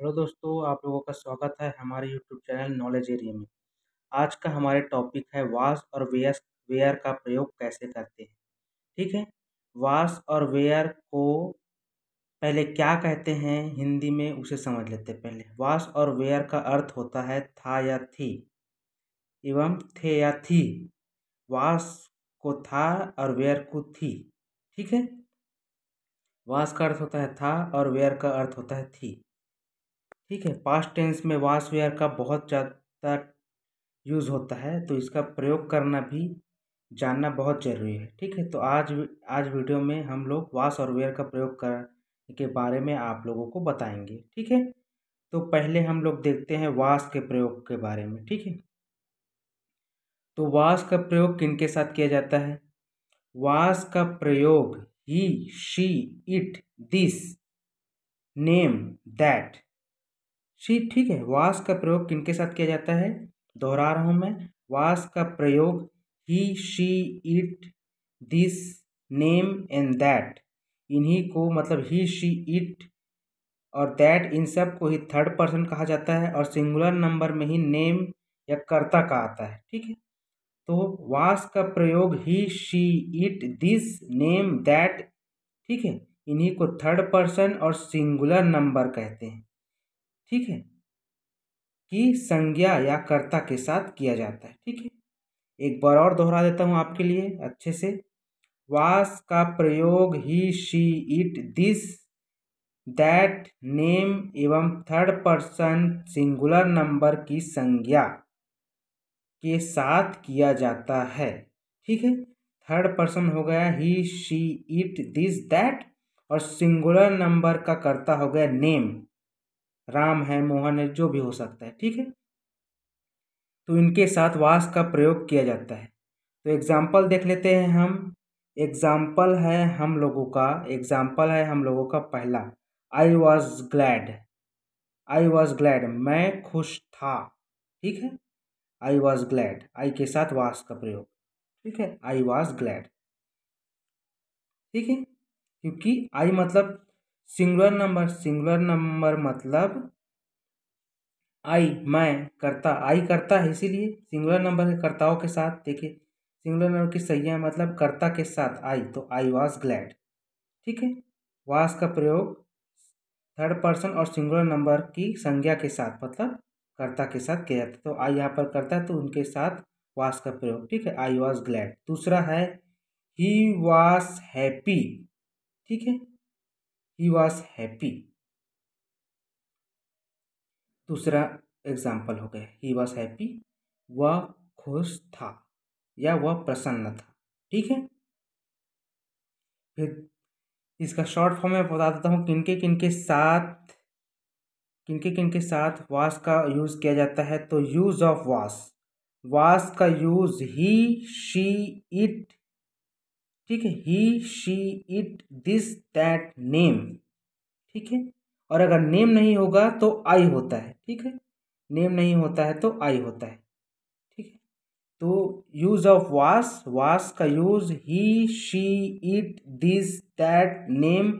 Hello दोस्तों, आप लोगों का स्वागत है हमारे यूट्यूब चैनल नॉलेज एरिया में। आज का हमारे टॉपिक है वास और वेयर वेयर का प्रयोग कैसे करते हैं। ठीक है? वास और वेयर को पहले क्या कहते हैं? हिंदी में उसे समझ लेते हैं पहले। वास और वेयर का अर्थ होता है था या थी एवं थे या थी। वास को था और वेयर को थी। ठीक है? वास का अर्थ होता है था और वेयर का अर्थ होता है थी। ठीक है पास्ट टेंस में वाश वेयर का बहुत ज़्यादा यूज़ होता है तो इसका प्रयोग करना भी जानना बहुत ज़रूरी है, ठीक है? तो आज आज वीडियो में हम लोग वास और वेयर का प्रयोग कर के बारे में आप लोगों को बताएँगे, ठीक है? तो पहले हम लोग देखते हैं वास के प्रयोग के बारे में, ठीक है? तो वास का प्रयोग किन के साथ किया जाता है? वास का प्रयोग he she it this name that she ठीक है। वास का प्रयोग किन के साथ किया जाता है? दोहरा रहा हूँ मैं। वास का प्रयोग he she it this name and that इन्हीं को मतलब ही शी इट और दैट इन सबको ही थर्ड पर्सन कहा जाता है और सिंगुलर नंबर में ही नेम या कर्ता का आता है, ठीक है? तो वास का प्रयोग he she it this name that ठीक है? इन्हीं को थर्ड पर्सन और सिंगुलर नंबर कहते हैं। ठीक है? की संज्ञा या कर्ता के साथ किया जाता है, ठीक है? एक बार और दोहरा देता हूँ आपके लिए, अच्छे से। वास का प्रयोग he, she, it, this, that, name एवं थर्ड पर्सन सिंगुलर नंबर की संज्ञा के साथ किया जाता है, ठीक है? थर्ड पर्सन हो गया he, she, it, this, that और सिंगुलर नंबर का कर्ता हो गया नेम। राम है, मोहन है, जो भी हो सकता है, ठीक है? तो इनके साथ वास का प्रयोग किया जाता है। तो एग्ज़ाम्पल देख लेते हैं हम। एग्ज़ाम्पल है हम लोगों का एग्ज़ाम्पल है हम लोगों का पहला। I was glad I was glad मैं खुश था, ठीक है? आई वॉज़ ग्लैड आई के साथ वास का प्रयोग, ठीक है? आई वॉज़ ग्लैड ठीक है? क्योंकि आई मतलब सिंगुलर नंबर सिंगुलर नंबर मतलब आई मैं, करता आई करता है इसीलिए सिंगुलर नंबर के कर्ताओं के साथ। देखिए, सिंगुलर नंबर की संज्ञा मतलब कर्ता के साथ आई तो आई वाज ग्लैड ठीक है? वास का प्रयोग थर्ड पर्सन और सिंगुलर नंबर की संज्ञा के साथ मतलब कर्ता के साथ किया जाता है। तो आई यहाँ पर करता है तो उनके साथ वास का प्रयोग। ठीक है? आई वाज ग्लैड दूसरा है ही वाज हैप्पी ठीक है? ही वॉज़ हैप्पी दूसरा एग्ज़ाम्पल हो गया। ही वॉज़ हैप्पी वह खुश था या वह प्रसन्न था। ठीक है? फिर इसका शॉर्ट फॉर्म में बता देता हूँ। किनके किनके साथ किनके किनके साथ वास का यूज़ किया जाता है? तो यूज़ ऑफ़ वास वास का यूज़ ही शी इट ठीक है? He she it this that name ठीक है? और अगर नेम नहीं होगा तो आई होता है। ठीक है? नेम नहीं होता है तो आई होता है। ठीक है? तो यूज़ ऑफ़ वास वास का use he she it this that name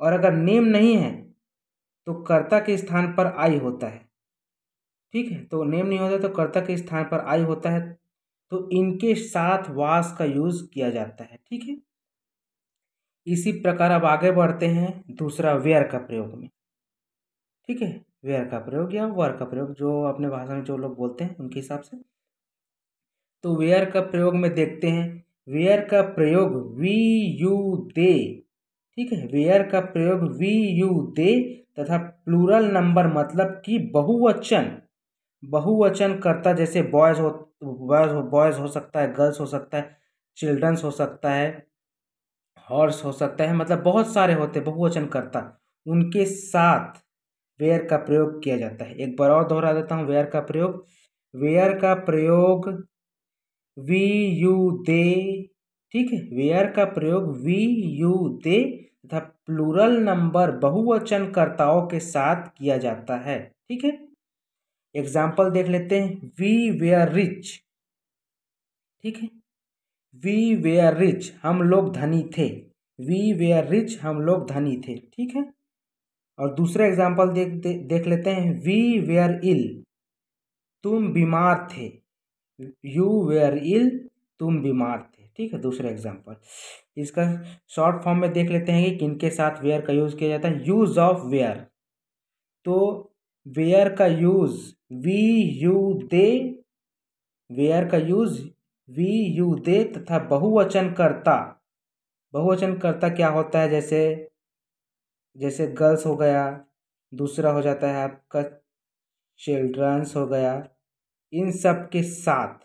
और अगर नेम नहीं है तो कर्ता के स्थान पर आई होता है। ठीक है? तो नेम नहीं होता तो कर्ता के स्थान पर आई होता है। तो इनके साथ वास का यूज़ किया जाता है, ठीक है? इसी प्रकार अब आगे बढ़ते हैं दूसरा वेयर का प्रयोग में, ठीक है? वेयर का प्रयोग या वर का प्रयोग, जो अपने भाषा में जो लोग बोलते हैं उनके हिसाब से। तो वेयर का प्रयोग में देखते हैं, वेयर का प्रयोग वी यू दे, ठीक है? वेयर का प्रयोग वी यू दे तथा प्लूरल नंबर मतलब कि बहुवचन बहुवचन करता जैसे बॉयज़ हो बॉयज़ हो बॉयज़ हो सकता है गर्ल्स हो सकता है चिल्ड्रंस हो सकता है हॉर्स हो सकता है मतलब बहुत सारे होते, बहुवचन करता। उनके साथ वेयर का प्रयोग किया जाता है। एक बार और दोहरा देता हूँ वेयर का प्रयोग। वेयर का प्रयोग वी यू दे ठीक है? वेयर का प्रयोग वी यू दे तथा प्लूरल नंबर बहुवचन कर्ताओं के साथ किया जाता है, ठीक है? एग्ज़ाम्पल देख लेते हैं. वी वेयर रिच ठीक है? वी वेयर रिच हम लोग धनी थे. वी वेयर रिच हम लोग धनी थे. ठीक है? और दूसरा एग्ज़ाम्पल देख दे, देख लेते हैं. वी वेयर इल तुम बीमार थे. यू वेयर इल तुम बीमार थे. ठीक है? दूसरा एग्ज़ाम्पल इसका शॉर्ट फॉर्म में देख लेते हैं कि किन के साथ वेयर का यूज़ किया जाता है. यूज़ ऑफ़ वेयर तो वेयर का use, we you they, were का यूज़, वी यू दे तथा बहुवचन करता बहुवचन करता क्या होता है? जैसे जैसे गर्ल्स हो गया, दूसरा हो जाता है आपका चिल्ड्रंस हो गया, इन सब के साथ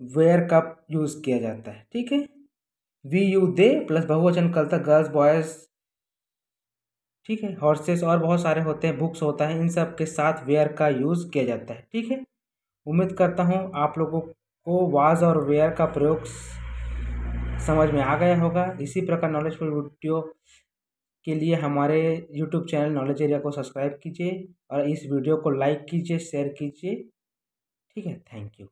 वेयर का यूज़ किया जाता है, ठीक है? वी यू दे प्लस बहुवचन करता गर्ल्स, बॉयज़ ठीक है? हॉर्सेस और बहुत सारे होते हैं बुक्स होता है, इन सब के साथ वेयर का यूज़ किया जाता है, ठीक है? उम्मीद करता हूँ आप लोगों को वाज और वेयर का प्रयोग समझ में आ गया होगा। इसी प्रकार नॉलेजफुल वीडियो के लिए हमारे यूट्यूब चैनल नॉलेज एरिया को सब्सक्राइब कीजिए और इस वीडियो को लाइक कीजिए शेयर कीजिए, ठीक है? Thank you